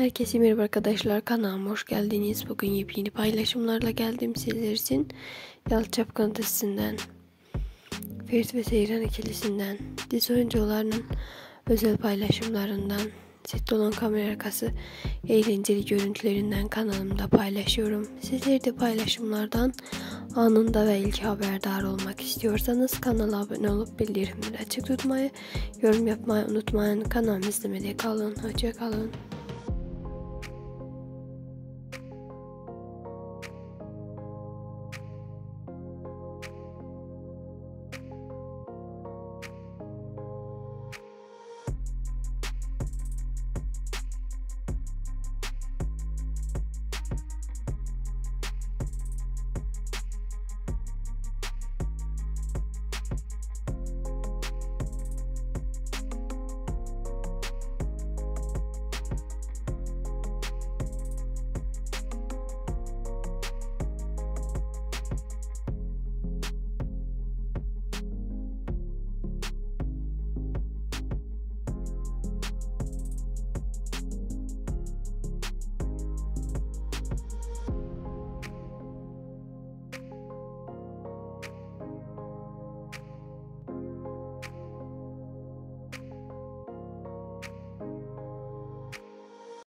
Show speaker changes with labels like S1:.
S1: Herkese merhaba arkadaşlar kanalıma hoş geldiniz. Bugün yepyeni paylaşımlarla geldim sizler için. Yalı Çapkın dizisinden, Ferit ve Seyran ikilisinden, dizi oyuncularının özel paylaşımlarından, sette olan kamera arkası eğlenceli görüntülerinden kanalımda paylaşıyorum. Sizler de paylaşımlardan anında ve ilk haberdar olmak istiyorsanız kanala abone olup bildirimleri açık tutmayı, yorum yapmayı unutmayın. Kanalımı izlemede kalın. Hoşça kalın.